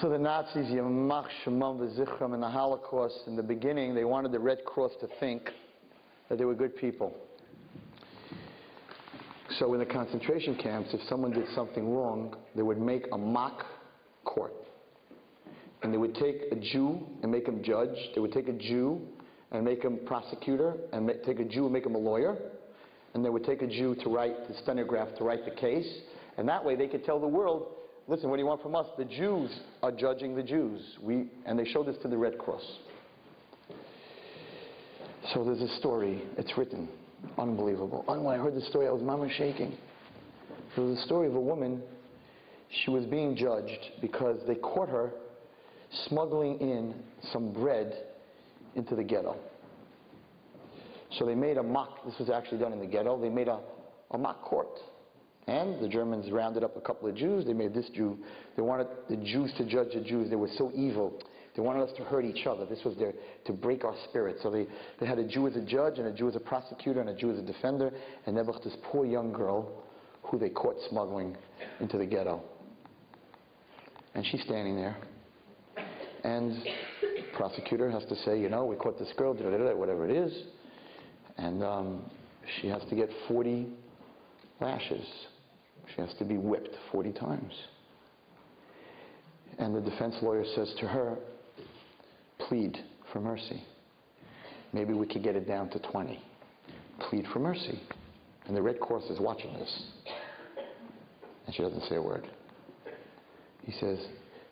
So the Nazis, Yamach Shemam V'Zichram, in the Holocaust, in the beginning, they wanted the Red Cross to think that they were good people. So in the concentration camps, if someone did something wrong, they would make a mock court. And they would take a Jew and make him judge. They would take a Jew and make him prosecutor, and ma- take a Jew and make him a lawyer. And they would take a Jew to write the stenograph to write the case. And that way they could tell the world, listen, what do you want from us? The Jews are judging the Jews. We, and they showed this to the Red Cross. So there's a story, it's written. Unbelievable. And when I heard the story, I was mamash shaking. There was a story of a woman, she was being judged because they caught her smuggling in some bread into the ghetto. So they made a mock, this was actually done in the ghetto, they made a, a mock court. And the Germans rounded up a couple of Jews, they made this Jew, they wanted the Jews to judge the Jews, they were so evil. They wanted us to hurt each other. This was their, to break our spirit. So they, they had a Jew as a judge, and a Jew as a prosecutor, and a Jew as a defender, and there was this poor young girl who they caught smuggling into the ghetto. And she's standing there. And the prosecutor has to say, you know, we caught this girl, whatever it is, and um, she has to get 40 lashes. She has to be whipped 40 times. And the defense lawyer says to her, plead for mercy. Maybe we could get it down to 20. Plead for mercy. And the Red Cross is watching this. And she doesn't say a word. He says,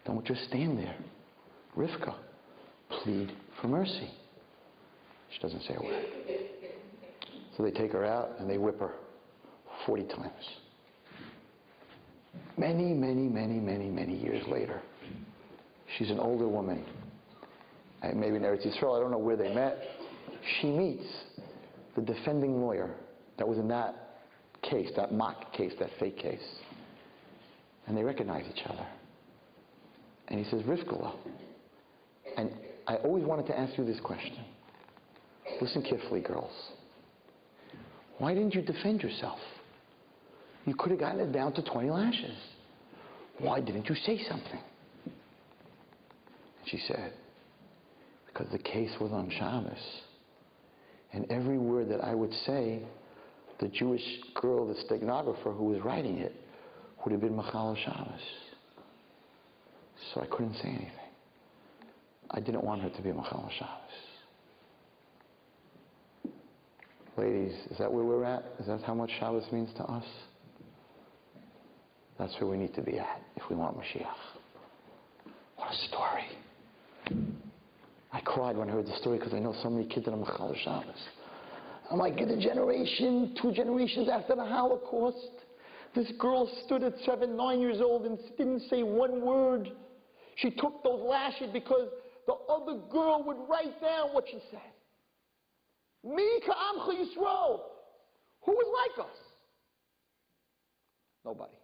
don't just stand there. Rivka, plead for mercy. She doesn't say a word. So they take her out and they whip her 40 times. Many, many, many, many, many years later, she's an older woman. Maybe in Eretz Yisrael, I don't know where they met. She meets the defending lawyer that was in that case, that mock case, that fake case. And they recognize each other. And he says, Rivkala. And I always wanted to ask you this question. Listen carefully, girls. Why didn't you defend yourself? You could have gotten it down to 20 lashes. Why didn't you say something? She said, because the case was on Shabbos. And every word that I would say, the Jewish girl, the stenographer who was writing it, would have been Machal Shabbos. So I couldn't say anything. I didn't want her to be Machal Shabbos. Ladies, is that where we're at? Is that how much Shabbos means to us? That's where we need to be at if we want Mashiach. What a story. I cried when I heard the story because I know so many kids that are Machal Shabbos. I'm like, the generation, two generations after the Holocaust, this girl stood at seven, nine years old and didn't say one word. She took those lashes because the other girl would write down what she said. Me ka'amcha Yisrael. Who was like us? Nobody.